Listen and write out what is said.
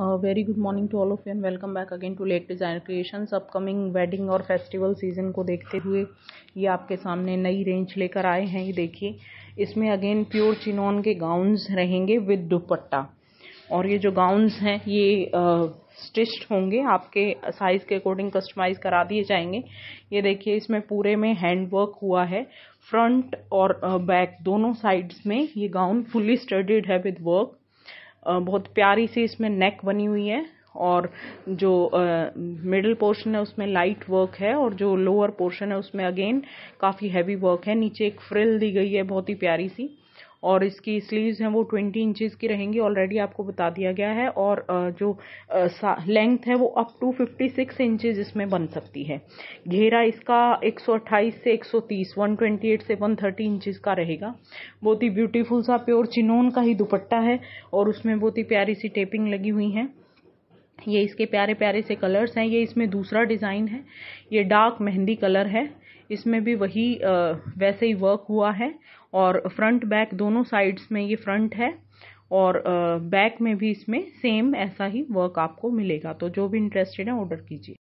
Very good morning to all of you and welcome back again to Let Design Creations upcoming wedding और festival season को देखते हुए ये आपके सामने नई रेंज लेकर आए हैं। ये देखिए, इसमें अगेन प्योर चिनॉन के गाउन्स रहेंगे विद दुपट्टा। और ये जो गाउन्स हैं, ये स्टिच्ड होंगे। आपके साइज़ के अकॉर्डिंग कस्टमाइज करा दिए जाएँगे। ये देखिए, इसमें पूरे में हैंड वर्क हुआ है। फ्रंट और बैक दोनों साइड्स में ये गाउन फुल्ली स्टडीड है विद वर्क बहुत प्यारी सी इसमें नेक बनी हुई है और जो मिडिल पोर्शन है उसमें लाइट वर्क है और जो लोअर पोर्शन है उसमें अगेन काफ़ी हैवी वर्क है। नीचे एक फ्रिल दी गई है बहुत ही प्यारी सी। और इसकी स्लीव्स हैं वो ट्वेंटी इंचज़ की रहेंगी ऑलरेडी आपको बता दिया गया है और जो लेंथ है वो up to fifty six inches इसमें बन सकती है। घेरा इसका एक सौ अट्ठाईस से एक सौ तीस वन ट्वेंटी एट से वन थर्टी इंचज़ का रहेगा। बहुत ही ब्यूटीफुल सा प्योर चिनोन का ही दुपट्टा है और उसमें बहुत ही प्यारी सी टेपिंग लगी हुई है। ये इसके प्यारे प्यारे से कलर्स हैं, ये इसमें दूसरा डिज़ाइन है। ये डार्क मेहंदी कलर है। इसमें भी वही वैसे ही वर्क हुआ है और फ्रंट बैक दोनों साइड्स में ये फ्रंट है और बैक में भी इसमें सेम ऐसा ही वर्क आपको मिलेगा। तो जो भी इंटरेस्टेड है ऑर्डर कीजिए।